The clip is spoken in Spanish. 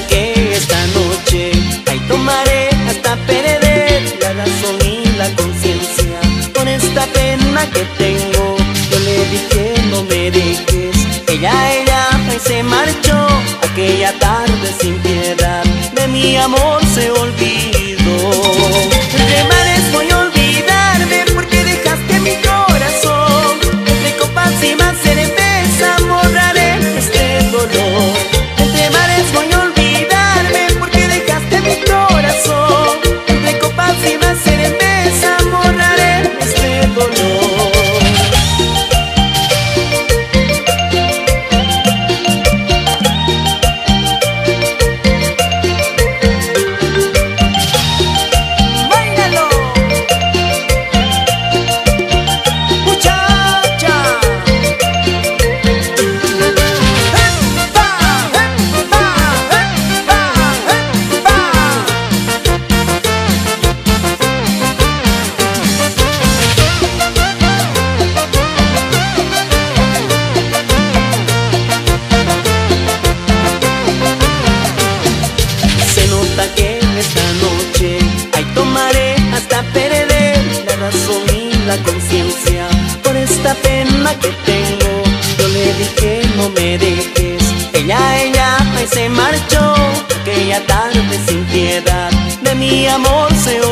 que esta noche ahí tomaré hasta perder la razón y la conciencia. Con esta pena que tengo yo le dije no me dejes ella ella ahí se marchó aquella tarde sin piedad. De mi amor me dejes, ella, ella y se marchó. Aquella tarde sin piedad de mi amor se olvidó.